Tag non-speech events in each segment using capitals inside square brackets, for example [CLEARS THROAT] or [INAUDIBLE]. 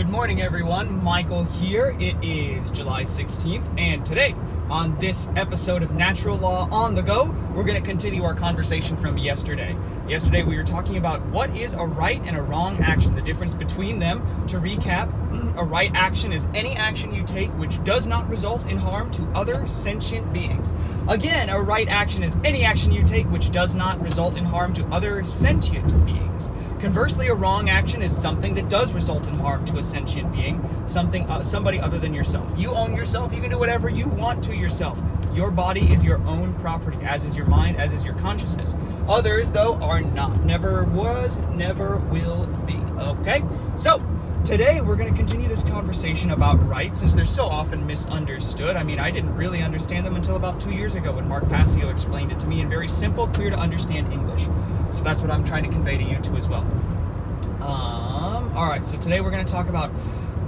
Good morning, everyone. Michael here. It is July 16th, and today, on this episode of Natural Law on the Go, we're going to continue our conversation from yesterday. Yesterday, we were talking about what is a right and a wrong action, the difference between them. To recap, [CLEARS THROAT] a right action is any action you take which does not result in harm to other sentient beings. Again, a right action is any action you take which does not result in harm to other sentient beings. Conversely, a wrong action is something that does result in harm to a sentient being, something uh, somebody other than yourself. You own yourself, you can do whatever you want to yourself. Your body is your own property, as is your mind, as is your consciousness. Others, though, are not. Never was, never will be. Okay? So, Today, we're going to continue this conversation about rights since they're so often misunderstood. I mean, I didn't really understand them until about two years ago when Mark Passio explained it to me in very simple, clear to understand English. So that's what I'm trying to convey to you too as well. Um, all right, so today we're going to talk about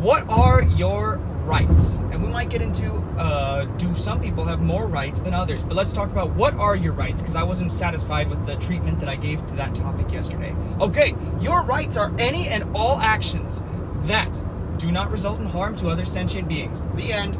what are your rights, and we might get into uh, do some people have more rights than others. But let's talk about what are your rights because I wasn't satisfied with the treatment that I gave to that topic yesterday. Okay, your rights are any and all actions that do not result in harm to other sentient beings. The end.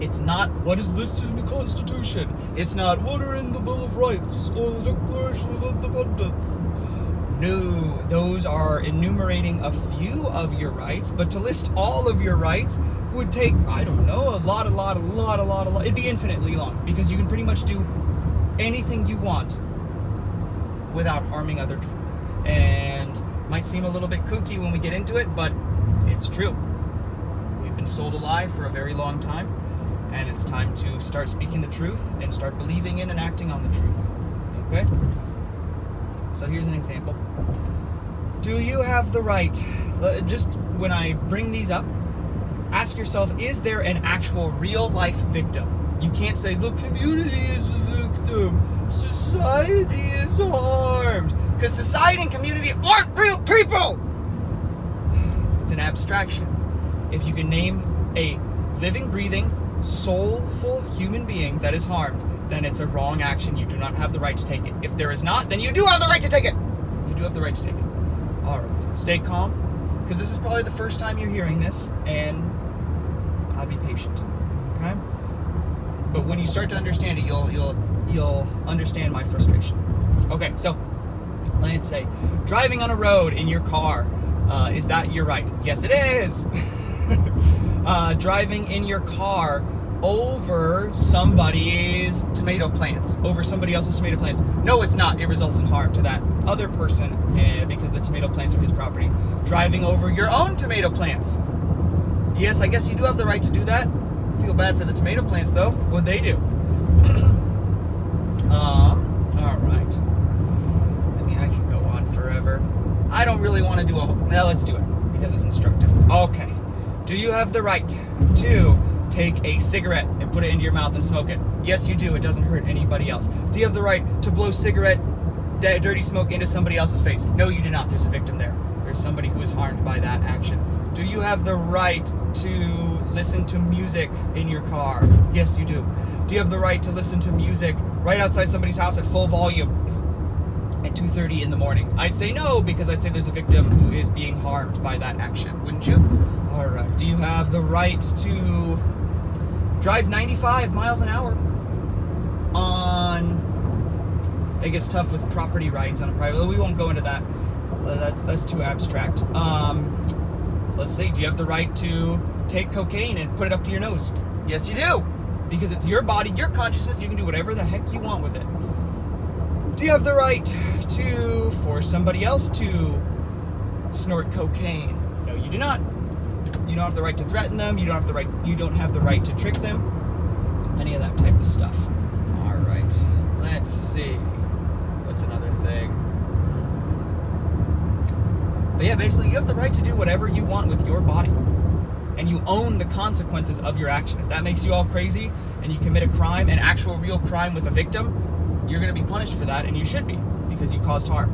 It's not what is listed in the Constitution. It's not what are in the Bill of Rights or the Declaration of Independence. No, those are enumerating a few of your rights, but to list all of your rights would take, I don't know, a lot, a lot, a lot, a lot, a lot. It'd be infinitely long because you can pretty much do anything you want without harming other people. And might seem a little bit kooky when we get into it, but it's true. We've been sold a lie for a very long time, and it's time to start speaking the truth and start believing in and acting on the truth. Okay? So here's an example. Do you have the right, uh, just when I bring these up, ask yourself is there an actual real life victim? You can't say the community is a victim, society is harmed because society and community aren't real people. It's an abstraction. If you can name a living, breathing, soulful human being that is harmed, then it's a wrong action. You do not have the right to take it. If there is not, then you do have the right to take it. You do have the right to take it. All right. Stay calm, because this is probably the first time you're hearing this, and I'll be patient. Okay. But when you start to understand it, you'll you'll you'll understand my frustration. Okay. So let's say driving on a road in your car uh, is that your right. Yes it is. [LAUGHS] Uh, driving in your car over somebody's tomato plants over somebody else's tomato plants. No it's not. It results in harm to that other person uh, because the tomato plants are his property. Driving over your own tomato plants. Yes i guess you do have the right to do that. Feel bad for the tomato plants though. What they do? [CLEARS THROAT] Um all right forever. I don't really want to do a whole. Now let's do it because it's instructive. Okay. Do you have the right to take a cigarette and put it into your mouth and smoke it? Yes, you do. It doesn't hurt anybody else. Do you have the right to blow cigarette dirty smoke into somebody else's face? No, you do not. There's a victim there. There's somebody who is harmed by that action. Do you have the right to listen to music in your car? Yes, you do. Do you have the right to listen to music right outside somebody's house at full volume? At 2.30 in the morning? I'd say no, because I'd say there's a victim who is being harmed by that action, wouldn't you? All right. Do you have the right to drive 95 miles an hour on... It gets tough with property rights on a private... We won't go into that. Uh, that's, that's too abstract. Um, let's see. Do you have the right to take cocaine and put it up to your nose? Yes, you do. Because it's your body, your consciousness. You can do whatever the heck you want with it. Do you have the right to force somebody else to snort cocaine? No, you do not. You don't have the right to threaten them. You don't have the right. You don't have the right to trick them. Any of that type of stuff. All right. Let's see. What's another thing? But yeah, basically, you have the right to do whatever you want with your body. And you own the consequences of your action. If that makes you all crazy and you commit a crime, an actual real crime with a victim, you're going to be punished for that, and you should be, because you caused harm.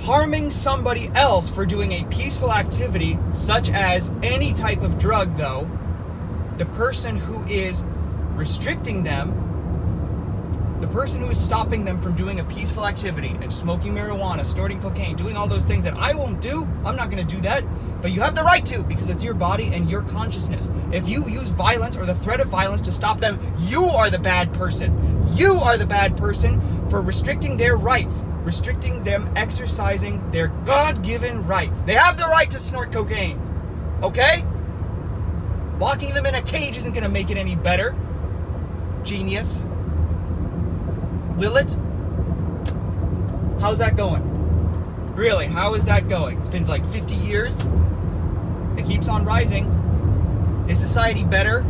Harming somebody else for doing a peaceful activity, such as any type of drug, though, the person who is restricting them, The person who is stopping them from doing a peaceful activity and smoking marijuana, snorting cocaine, doing all those things that I won't do, I'm not going to do that. But you have the right to because it's your body and your consciousness. If you use violence or the threat of violence to stop them, you are the bad person. You are the bad person for restricting their rights, restricting them exercising their God given rights. They have the right to snort cocaine. Okay? Locking them in a cage isn't going to make it any better. Genius. Will it? How's that going? Really, how is that going? It's been like 50 years. It keeps on rising. Is society better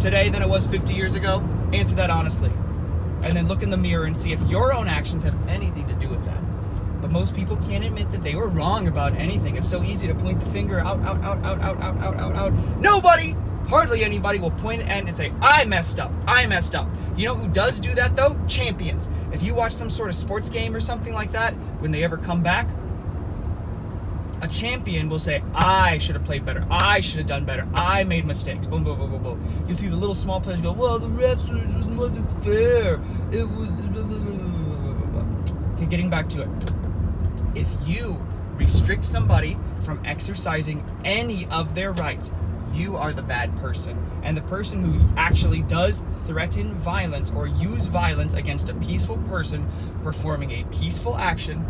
today than it was 50 years ago? Answer that honestly. And then look in the mirror and see if your own actions have anything to do with that. But most people can't admit that they were wrong about anything. It's so easy to point the finger out, out, out, out, out, out, out, out, out. Nobody hardly anybody will point at and say, I messed up, I messed up. You know who does do that though? Champions. If you watch some sort of sports game or something like that, when they ever come back, a champion will say, I should have played better. I should have done better. I made mistakes. Boom, boom, boom, boom, boom. You see the little small players go, well, the refs just wasn't fair. It was. Okay, getting back to it. If you restrict somebody from exercising any of their rights, you are the bad person. And the person who actually does threaten violence or use violence against a peaceful person performing a peaceful action,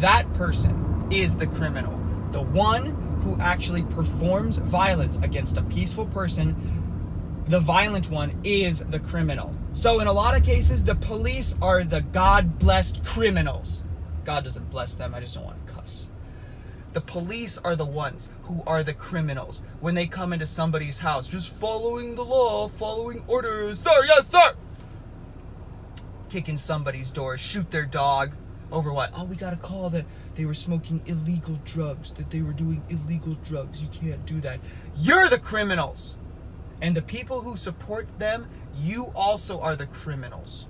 that person is the criminal. The one who actually performs violence against a peaceful person, the violent one, is the criminal. So, in a lot of cases, the police are the God blessed criminals. God doesn't bless them, I just don't want to. The police are the ones who are the criminals when they come into somebody's house, just following the law, following orders. Sir, yes, sir! Kicking somebody's door, shoot their dog. Over what? Oh, we got a call that they were smoking illegal drugs, that they were doing illegal drugs. You can't do that. You're the criminals. And the people who support them, you also are the criminals.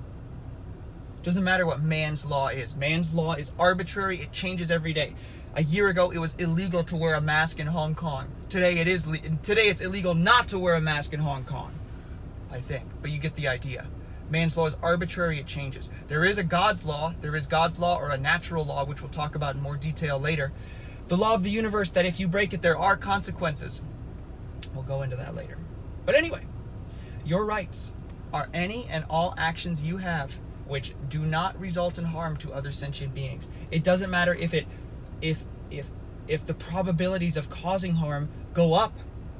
Doesn't matter what man's law is. Man's law is arbitrary, it changes every day. A year ago, it was illegal to wear a mask in Hong Kong. Today, it is. Today, it's illegal not to wear a mask in Hong Kong. I think, but you get the idea. Man's law is arbitrary; it changes. There is a God's law. There is God's law or a natural law, which we'll talk about in more detail later. The law of the universe that if you break it, there are consequences. We'll go into that later. But anyway, your rights are any and all actions you have which do not result in harm to other sentient beings. It doesn't matter if it if if if the probabilities of causing harm go up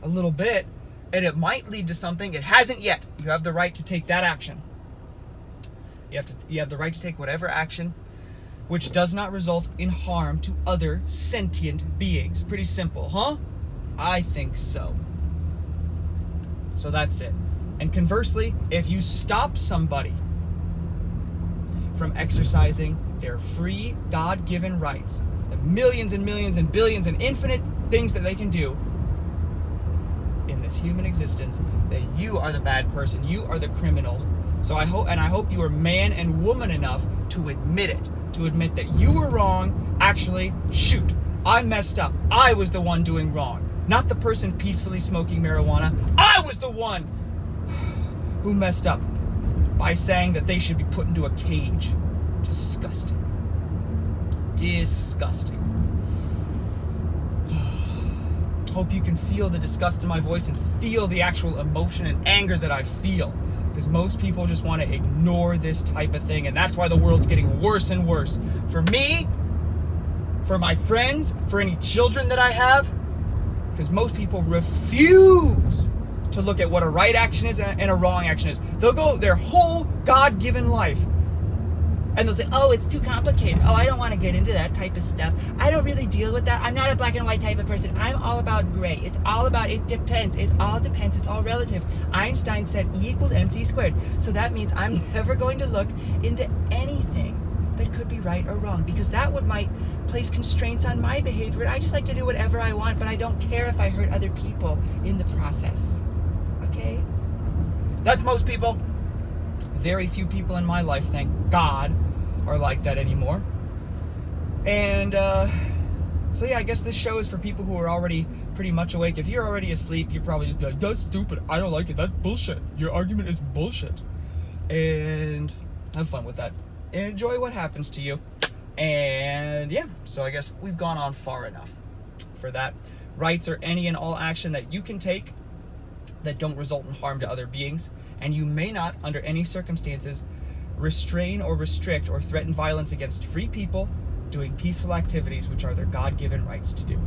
a little bit and it might lead to something it hasn't yet. You have the right to take that action. You have to you have the right to take whatever action which does not result in harm to other sentient beings. Pretty simple huh? I think so. So that's it. And conversely if you stop somebody from exercising their free god-given rights millions and millions and billions and infinite things that they can do in this human existence that you are the bad person you are the criminal. So i hope and i hope you are man and woman enough to admit it to admit that you were wrong. Actually shoot i messed up. I was the one doing wrong not the person peacefully smoking marijuana. I was the one who messed up by saying that they should be put into a cage. Disgusting disgusting. [SIGHS] Hope you can feel the disgust in my voice and feel the actual emotion and anger that I feel. Because most people just want to ignore this type of thing, and that's why the world's getting worse and worse. For me, for my friends, for any children that I have, because most people refuse to look at what a right action is and a wrong action is. They'll go their whole God given life and they'll say, oh, it's too complicated. Oh, I don't want to get into that type of stuff. I don't really deal with that. I'm not a black and white type of person. I'm all about gray. It's all about, it depends. It all depends. It's all relative. Einstein said E equals mc squared. So that means I'm [LAUGHS] never going to look into anything that could be right or wrong because that would might place constraints on my behavior. I just like to do whatever I want, but I don't care if I hurt other people in the process. Okay? That's most people. Very few people in my life, thank God, are like that anymore. And uh, so yeah, I guess this show is for people who are already pretty much awake. If you're already asleep, you're probably just like, that's stupid. I don't like it. That's bullshit. Your argument is bullshit. And have fun with that. Enjoy what happens to you. And yeah, so I guess we've gone on far enough for that. Rights are any and all action that you can take that don't result in harm to other beings, and you may not, under any circumstances, restrain or restrict or threaten violence against free people doing peaceful activities which are their God given rights to do.